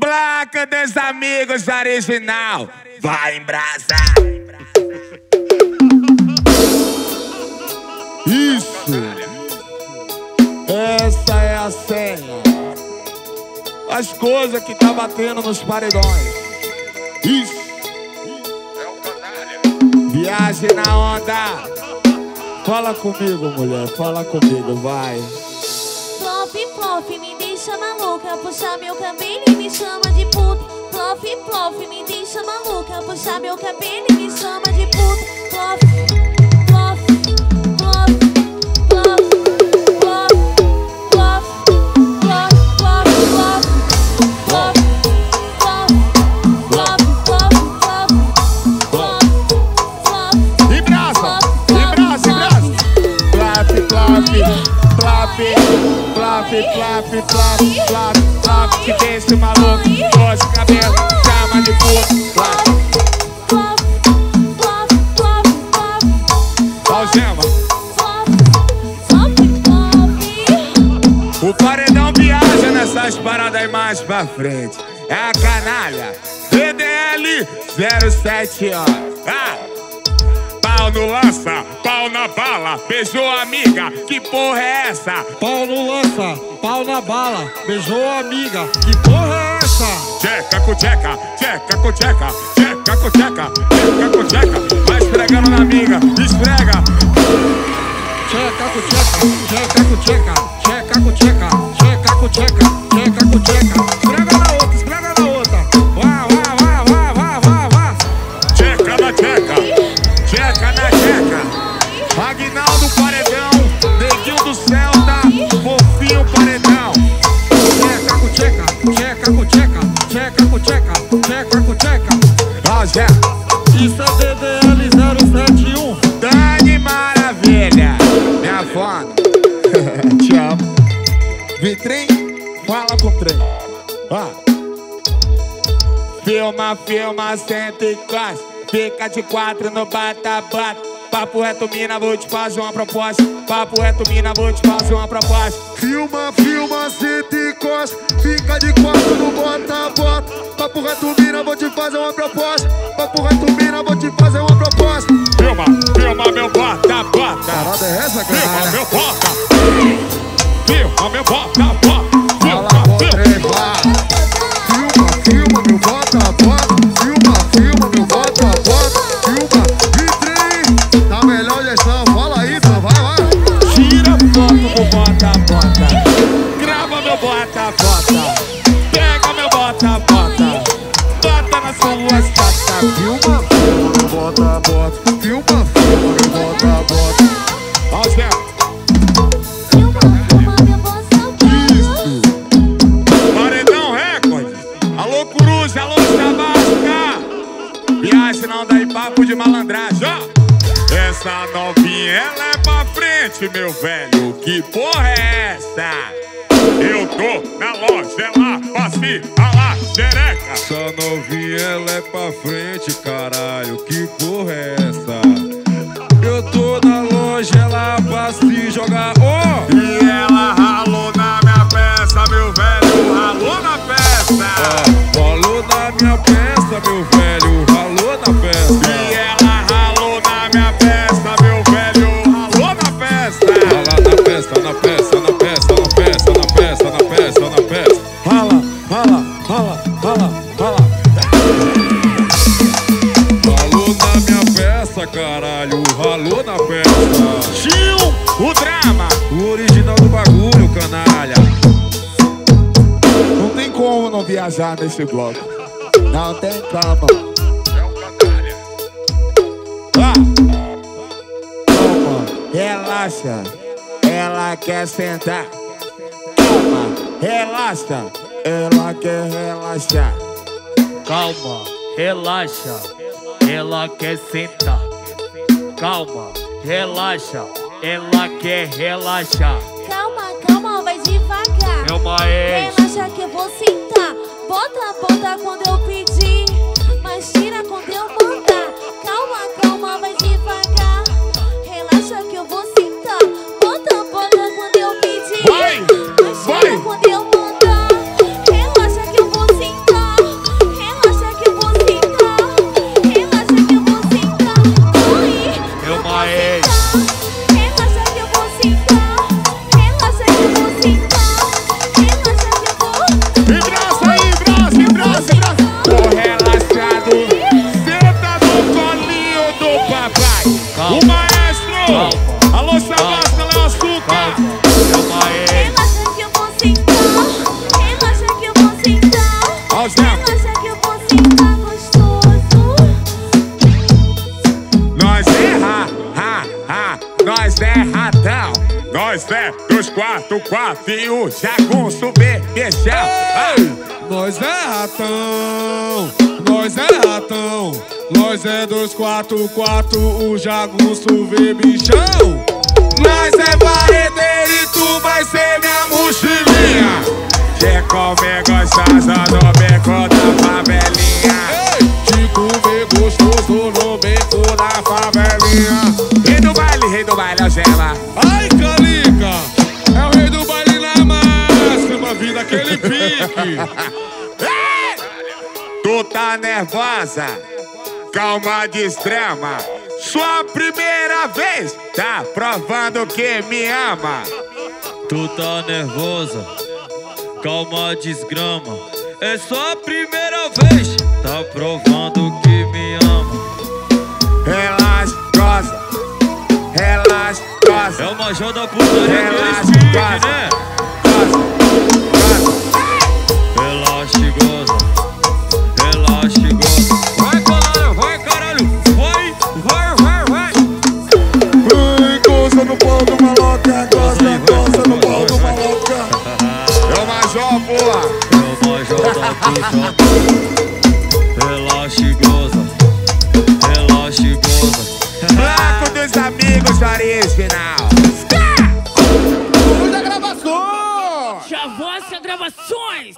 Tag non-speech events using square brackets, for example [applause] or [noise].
Placa dos amigos original, vai embrasar. Isso! Essa é a senha. As coisas que tá batendo nos paredões. Isso! Viagem na onda. Fala comigo, mulher. Fala comigo, vai. Flop, flop, me deixa maluca. Puxa meu cabelo e me chama de puta. Flop, flop, me deixa maluca. Puxa meu cabelo e me chama de puta. Flop, flop, flop, flop, flop, flop, flop, flop, flop, flop, flop, flop, flop, flop, E brasa! E brasa, e brasa! Flap, flap, flap, plap, plap, plap, plap, plap, que tem esse maluco, doce cabelo, chama de puto, plap. Algema. O paredão viaja nessas paradas mais pra frente. É a canalha. DDL ó, Ah! Pau no lança, pau na bala, beijou a amiga, que porra é essa? Pau no lança, pau na bala, beijou a amiga. Que porra é essa? Tcheca com tcheca, tcheca com tcheca, tcheca com tcheca, tcheca com tcheca, vai esfregando na amiga, esfrega. Tcheca com tcheca, tcheca com tcheca, tcheca com tcheca, tcheca com tcheca, tcheca com tcheca. Esfrega na outra, esfrega na outra. Vá, vá, vá, vá, vá, vá, vá. Tcheca na tcheca, tcheca tcheca com tcheca. Rogé, Isso é DDL 071. Dani Maravilha, minha fã. [laughs] Te amo. Vitrim, fala com trem. Ah, Filma, filma, senta e costa. Fica de quatro no bata-bata. Papo reto, mina, vou te fazer uma proposta. Papo reto, mina, vou te fazer uma proposta. Filma, filma, senta e costa Fica de quatro no bota, reto, mina, vou te fazer uma proposta Papo reto, mina, vou te fazer uma proposta Filma, filma meu bata-bata. Parada é essa, Filma cara? meu bota. Filma meu bata-bata. Fala Filma, filma. Filma, filma, meu bota, bota Filma, filma, meu bota, bota Filma, vitrine Na melhor gestão, fala aí, então, vai, vai Tira foto no bota-bota. Grava meu bota-bota. Pega meu velho. Que porra é essa? Eu tô na loja, ela passe a lá, xereca. Essa novinha ela é pra frente, caralho, que porra é essa? Eu tô na loja, caralho, ralou na peça. Tio, o drama. O original do bagulho, canalha. Não tem como não viajar nesse bloco. Não tem como. Ah, Calma, relaxa. Ela quer sentar. Calma, relaxa. Ela quer relaxar. Calma, relaxa, ela quer sentar. Calma, relaxa, ela quer relaxar. Calma, calma, vai devagar. É uma ex. Relaxa que eu vou sentar. Bota, bota quando quatro, quatro e o jagunço bebechão. Nós é ratão, nós é ratão, nós é dos quatro, quatro, o jagunço vê bichão. Nós é paredeiro e tu vai ser minha mochilinha. Quer comer gostosa no beco da favelinha. Te comer gostoso no beco da favelinha. Rei do baile, rei do baile, Algema. Ai, Tu tá nervosa, calma de extrema. Sua primeira vez, tá provando que me ama. Tu tá nervosa, calma desgrama. É só a primeira vez, tá provando que me ama. Relaxa, goza, relaxa, É o major da putaria Relaxa, que goza. pique, né? goza, Gravações!